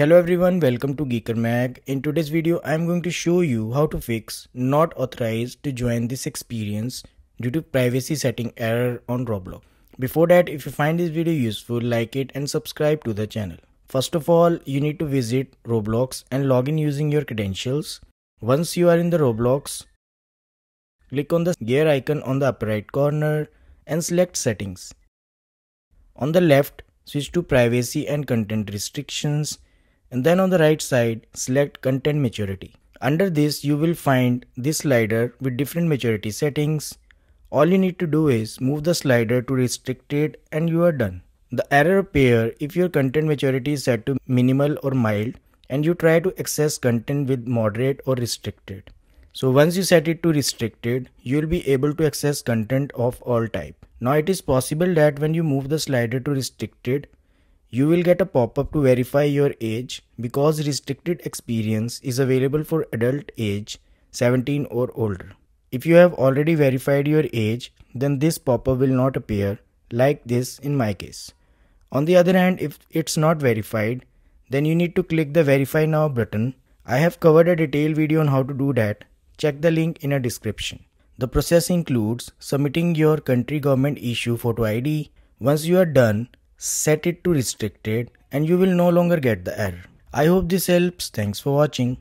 Hello everyone, welcome to Geeker Mag. In today's video, I am going to show you how to fix not authorized to join this experience due to privacy setting error on Roblox. Before that, if you find this video useful, like it and subscribe to the channel. First of all, you need to visit Roblox and log in using your credentials. Once you are in the Roblox, click on the gear icon on the upper right corner and select settings. On the left, switch to privacy and content restrictions and then on the right side select content maturity. Under this you will find this slider with different maturity settings. All you need to do is move the slider to restricted and you are done. The error appear if your content maturity is set to minimal or mild and you try to access content with moderate or restricted. So once you set it to restricted, you will be able to access content of all type. Now it is possible that when you move the slider to restricted, you will get a pop-up to verify your age because restricted experience is available for adult age 17 or older. If you have already verified your age, then this pop-up will not appear like this in my case. On the other hand, if it's not verified, then you need to click the verify now button. I have covered a detailed video on how to do that. Check the link in a description. The process includes submitting your country government issue photo ID. Once you are done, set it to restricted and you will no longer get the error. I hope this helps. Thanks for watching.